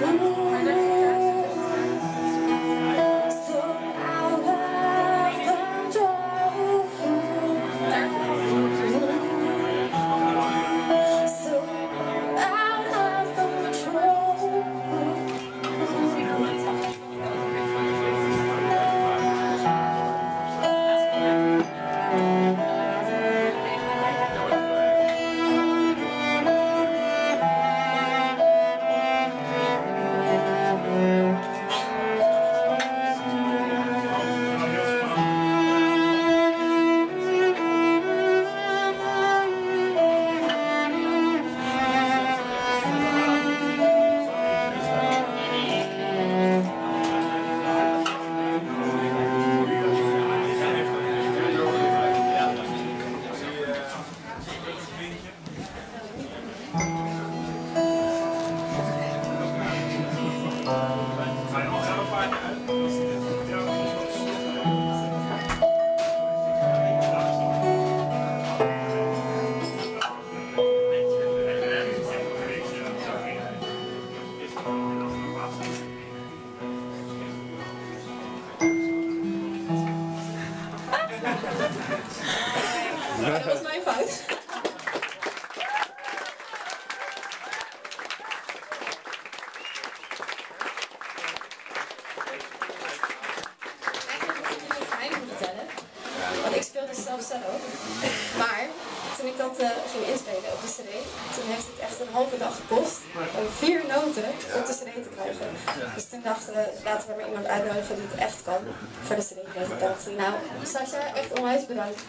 Ooh. that was my fault. Maar toen ik dat eh, ging inspelen op de CD, toen heeft het echt een halve dag gekost om vier noten op de CD te krijgen. Dus toen dachten we, laten we maar iemand uitnodigen die het echt kan voor de CD-presentatie. Dus nou, Sasha, echt onwijs bedankt.